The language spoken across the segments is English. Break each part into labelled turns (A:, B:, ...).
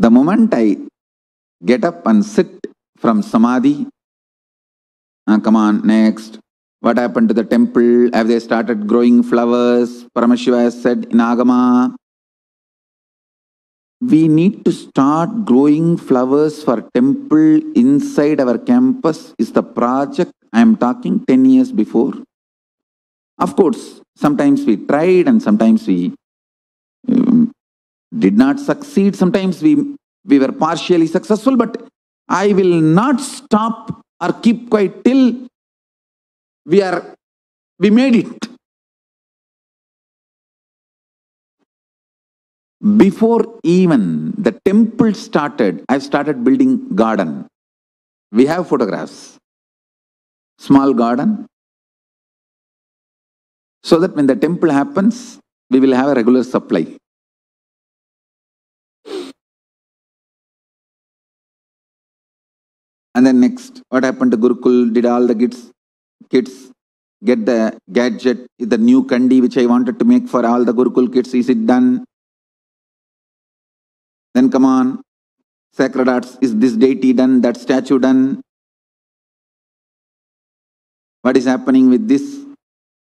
A: The moment I get up and sit from samadhi, uh, come on, next. What happened to the temple? Have they started growing flowers? Paramashiva has said in Agama. We need to start growing flowers for temple inside our campus is the project I am talking 10 years before. Of course, sometimes we tried and sometimes we did not succeed. Sometimes we, we were partially successful, but I will not stop or keep quiet till we are we made it. Before even the temple started, I started building garden. We have photographs. Small garden. So that when the temple happens, we will have a regular supply. And then next, what happened to Gurukul? Did all the kids, kids get the gadget, the new kandi which I wanted to make for all the Gurukul kids? Is it done? Then come on, sacred arts, is this deity done, that statue done? What is happening with this?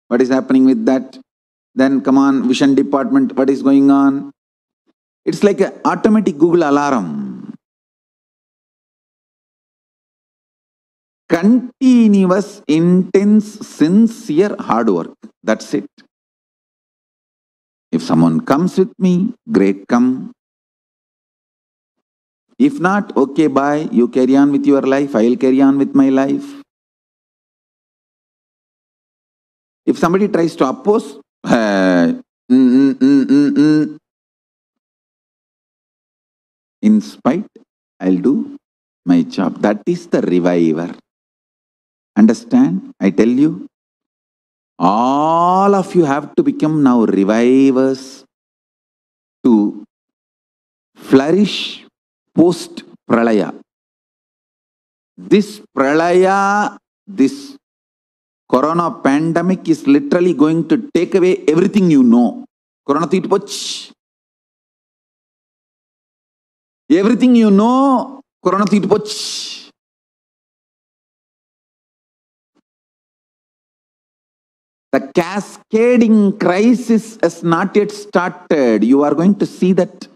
A: What is happening with that? Then come on, vision department, what is going on? It's like an automatic Google alarm. Continuous, intense, sincere hard work. That's it. If someone comes with me, great, come. If not, okay, bye. You carry on with your life. I'll carry on with my life. If somebody tries to oppose, uh, mm, mm, mm, in spite, I'll do my job. That is the reviver. Understand? I tell you, all of you have to become now revivers to flourish post pralaya. This pralaya, this corona pandemic is literally going to take away everything you know. Corona poch. Everything you know, corona. The cascading crisis has not yet started. You are going to see that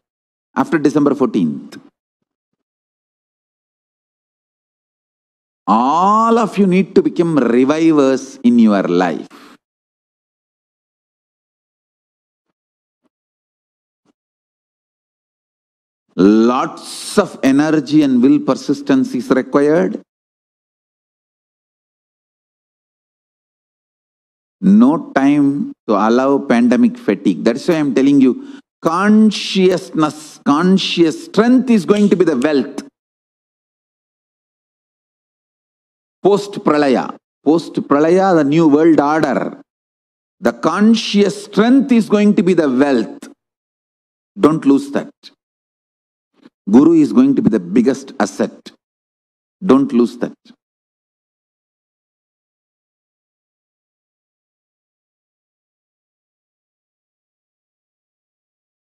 A: after December 14th. All of you need to become revivers in your life. Lots of energy and will persistence is required. No time to allow pandemic fatigue. That's why I'm telling you, consciousness, conscious strength is going to be the wealth. Post Pralaya. Post Pralaya, the new world order. The conscious strength is going to be the wealth. Don't lose that. Guru is going to be the biggest asset. Don't lose that.